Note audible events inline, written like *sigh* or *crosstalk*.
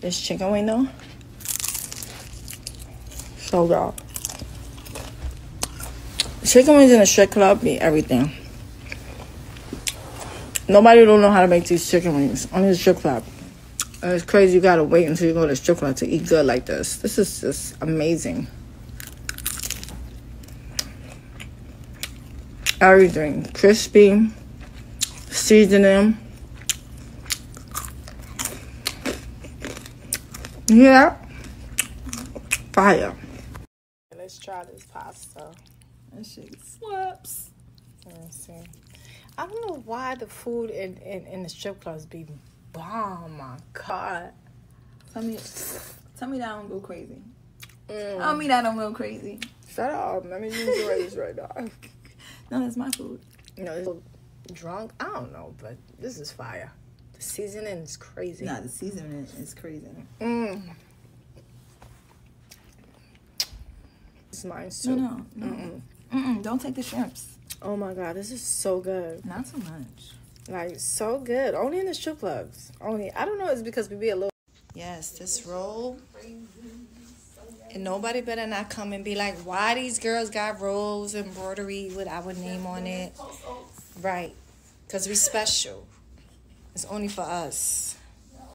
This chicken wing though. So good. Chicken wings in a strip club be everything. Nobody don't know how to make these chicken wings. Only the strip club. And it's crazy you gotta wait until you go to the strip club to eat good like this. This is just amazing. Everything. Crispy. Seasoning. Yeah. Fire. Let's try this pasta. That shit slaps. Let me see. I don't know why the food in, in, in the strip clubs be bomb. My God. Tell me, tell me that I don't go crazy. Mm. Tell me that I don't go crazy. Shut up. Let me enjoy this right now. *laughs* No, that's my food. You know, it's drunk. I don't know, but this is fire. The seasoning is crazy. Nah, the seasoning is crazy. Mm. It's mine too. No, no, no. Mm-mm. Mm-mm, don't take the shrimps. Oh my god, this is so good. Not so much. Like so good. Only in the strip clubs. Only. I don't know. It's because we be a little. Yes, this roll. And nobody better not come and be like, why these girls got rolls embroidery with our name on it. Right. Because we special. It's only for us.